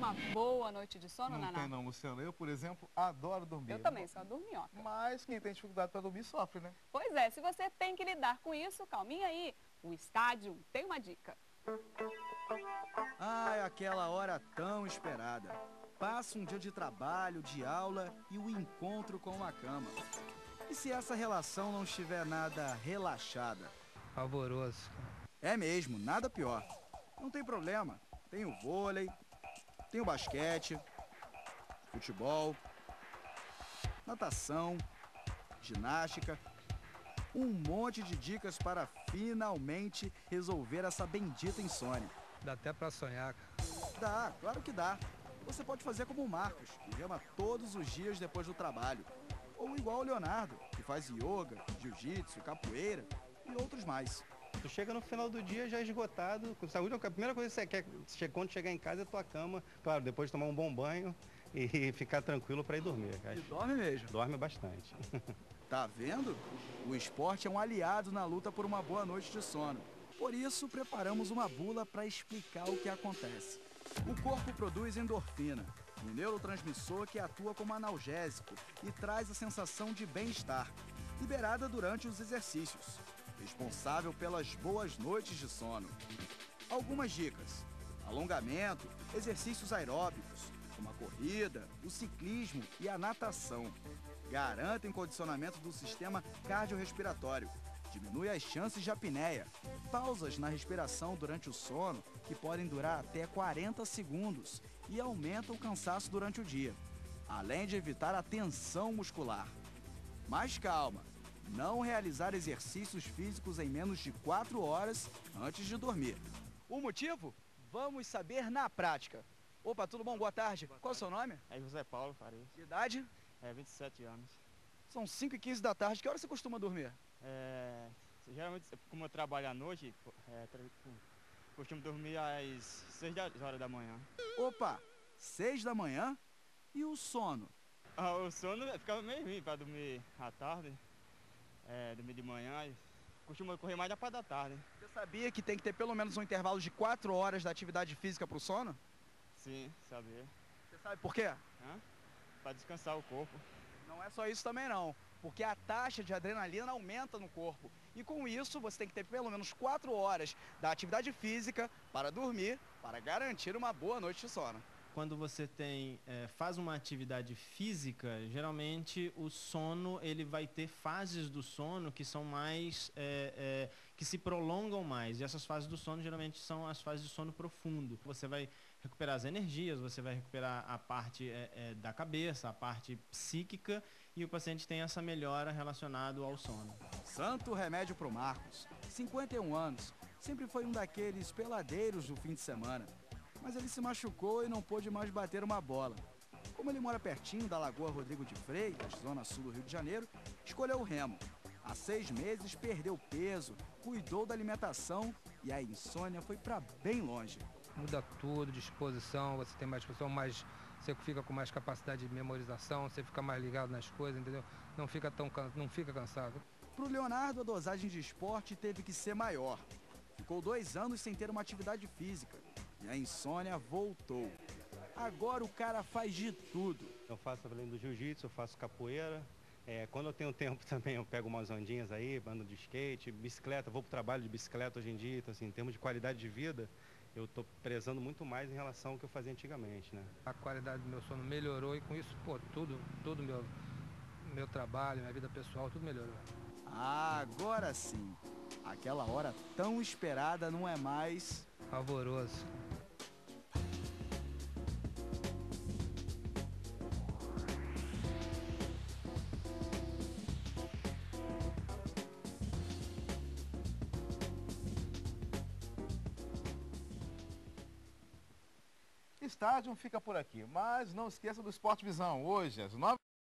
uma boa noite de sono, não Naná? Não tem não, Luciano. Eu, por exemplo, adoro dormir. Eu também sou a dorminhoca. Mas quem tem dificuldade para dormir sofre, né? Pois é, se você tem que lidar com isso, calminha aí. O estádio tem uma dica. Ah, é aquela hora tão esperada. Passa um dia de trabalho, de aula e o encontro com a cama. E se essa relação não estiver nada relaxada? Pavoroso. É mesmo, nada pior. Não tem problema. Tem o vôlei, tem o basquete, futebol, natação, ginástica, um monte de dicas para finalmente resolver essa bendita insônia. Dá até pra sonhar, cara. Dá, claro que dá. Você pode fazer como o Marcos, que rema todos os dias depois do trabalho. Ou igual o Leonardo, que faz yoga, jiu-jitsu, capoeira e outros mais. Tu chega no final do dia já esgotado, com saúde, a primeira coisa que você quer quando chegar em casa é tua cama, claro, depois de tomar um bom banho e ficar tranquilo para ir dormir. E dorme mesmo? Dorme bastante. Tá vendo? O esporte é um aliado na luta por uma boa noite de sono. Por isso, preparamos uma bula para explicar o que acontece. O corpo produz endorfina, um neurotransmissor que atua como analgésico e traz a sensação de bem-estar, liberada durante os exercícios, responsável pelas boas noites de sono. Algumas dicas: alongamento, exercícios aeróbicos, como a corrida, o ciclismo e a natação. Garantem condicionamento do sistema cardiorrespiratório. Diminui as chances de apneia. Pausas na respiração durante o sono, que podem durar até 40 segundos, e aumenta o cansaço durante o dia, além de evitar a tensão muscular. Mas calma, não realizar exercícios físicos em menos de 4 horas antes de dormir. O motivo? Vamos saber na prática. Opa, tudo bom? Boa tarde. Boa Qual é o seu nome? É José Paulo Farias. Idade? É 27 anos. São 5 e 15 da tarde. Que hora você costuma dormir? É, geralmente, como eu trabalho à noite, é, costumo dormir às 6 da- horas da manhã. Opa, 6 da manhã? E o sono? Ah, o sono ficava meio ruim para dormir à tarde, é, dormir de manhã. e Costumo correr mais da parte da tarde. Você sabia que tem que ter pelo menos um intervalo de 4 horas da atividade física para o sono? Sim, saber. Você sabe por quê? Para descansar o corpo. Não é só isso também não, porque a taxa de adrenalina aumenta no corpo. E com isso, você tem que ter pelo menos 4 horas da atividade física para dormir, para garantir uma boa noite de sono. Quando você tem é, faz uma atividade física, geralmente o sono ele vai ter fases do sono que são mais é, é, que se prolongam mais. E essas fases do sono geralmente são as fases de sono profundo. Você vai recuperar as energias, você vai recuperar a parte é, é, da cabeça, a parte psíquica e o paciente tem essa melhora relacionada ao sono. Santo remédio pro Marcos, 51 anos, sempre foi um daqueles peladeiros do fim de semana. Mas ele se machucou e não pôde mais bater uma bola. Como ele mora pertinho da Lagoa Rodrigo de Freitas, zona sul do Rio de Janeiro, escolheu o remo. Há seis meses perdeu peso, cuidou da alimentação e a insônia foi para bem longe. Muda tudo, disposição, você tem mais disposição, mais, você fica com mais capacidade de memorização, você fica mais ligado nas coisas, entendeu? Não fica tão não fica cansado. Para o Leonardo, a dosagem de esporte teve que ser maior. Ficou dois anos sem ter uma atividade física a insônia voltou. Agora o cara faz de tudo. Eu faço além do jiu-jitsu, eu faço capoeira. É, quando eu tenho tempo também eu pego umas ondinhas aí, ando de skate, bicicleta, vou pro trabalho de bicicleta hoje em dia, então assim, em termos de qualidade de vida, eu tô prezando muito mais em relação ao que eu fazia antigamente, né? A qualidade do meu sono melhorou e com isso, pô, tudo, tudo meu meu trabalho, minha vida pessoal, tudo melhorou. Agora sim, aquela hora tão esperada não é mais. Pavoroso. Estádio fica por aqui, mas não esqueça do Esporte Visão, hoje às 9